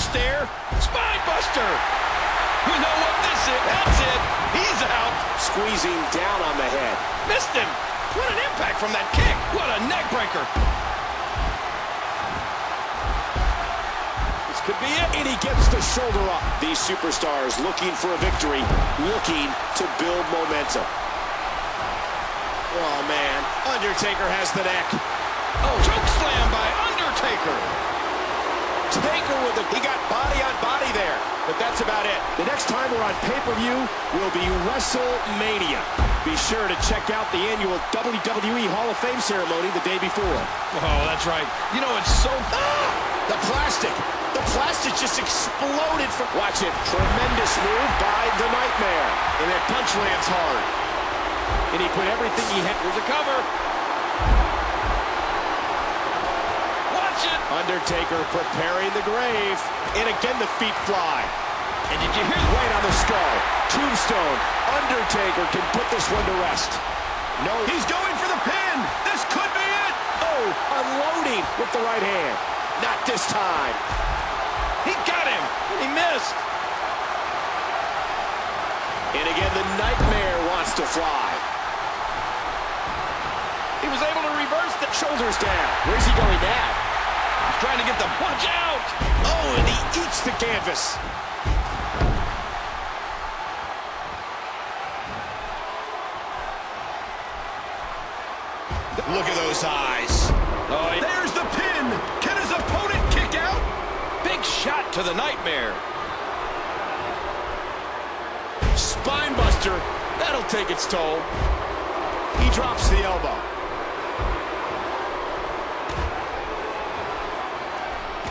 stare. Spine buster. You know what this is? That's it. He's out. Squeezing down on the head. Missed him. What an impact from that kick. What a neck breaker. This could be it. And he gets the shoulder up. These superstars looking for a victory, looking to build momentum. Oh, man. Undertaker has the neck. Oh, choke slam by Undertaker. Taker with the... He got body on body there, but that's about it. The next time we're on pay-per-view will be WrestleMania. Be sure to check out the annual WWE Hall of Fame ceremony the day before. Oh, that's right. You know, it's so... Ah! The plastic. The plastic just exploded from... Watch it. Tremendous move by the Nightmare. And that punch lands hard. And he put everything he had... Here's a cover. Undertaker preparing the grave. And again the feet fly. And did you hear... Right on the skull. Tombstone. Undertaker can put this one to rest. No. He's going for the pin. This could be it. Oh, unloading with the right hand. Not this time. He got him. He missed. And again, the Nightmare wants to fly. He was able to reverse the... Shoulders down. Where's he going now? Trying to get the punch out. Oh, and he eats the canvas. Look at those eyes. Oh, he- There's the pin. Can his opponent kick out? big shot to the Nightmare. Spinebuster. That'll take its toll. He drops the elbow.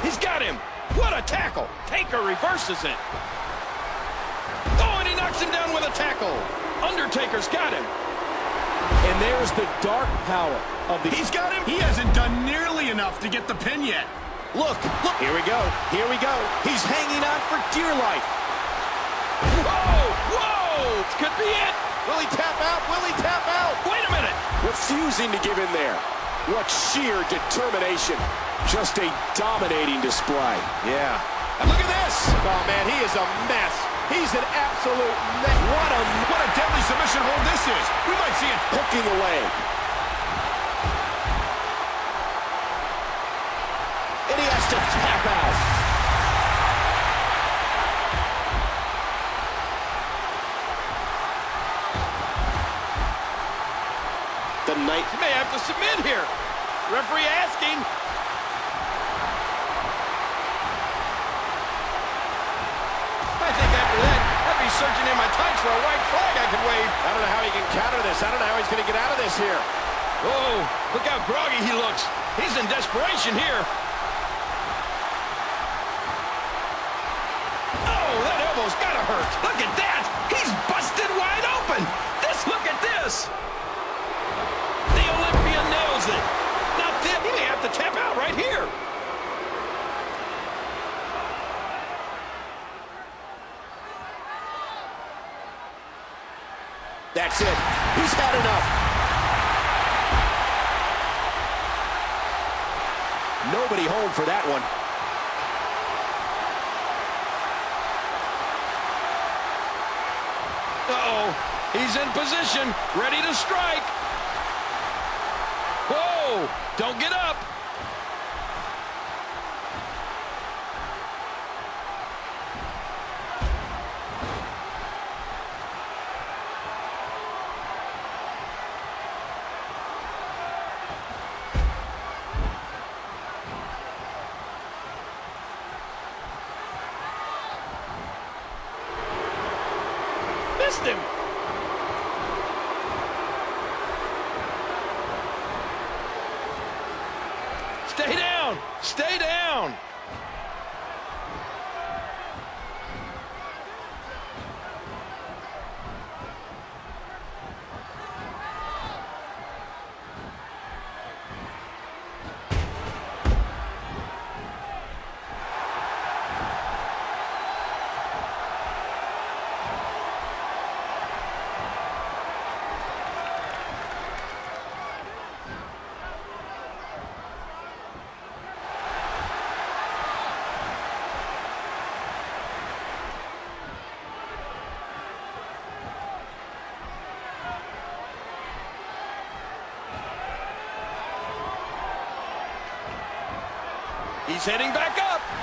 He's got him. What a tackle. Taker reverses it. Oh, and he knocks him down with a tackle. Undertaker's got him. And there's the dark power of the... He's got him. He hasn't done nearly enough to get the pin yet. Look, look. Here we go. Here we go. He's hanging on for dear life. Whoa, whoa. This could be it. Will he tap out? Will he tap out? Wait a minute. Refusing to give in there. What sheer determination. Just a dominating display. Yeah. And look at this. Oh, man, he is a mess. He's an absolute mess. What a... What a deadly submission hold this is. We might see it. Hooking the leg. And he has to tap out. The night... He may have to submit here. Referee asking. I think after that, I'd be searching in my tights for a white flag I could wave. I don't know how he can counter this. I don't know how he's going to get out of this here. Oh, look how groggy he looks. He's in desperation here. Oh, that elbow's gotta hurt. Look at that. He's busted wide open. This, look at this. Tap out right here. That's it. He's had enough. Nobody home for that one. Uh-oh. He's in position, ready to strike. Whoa! Don't get up. Missed him. Stay down. Stay down. He's heading back up.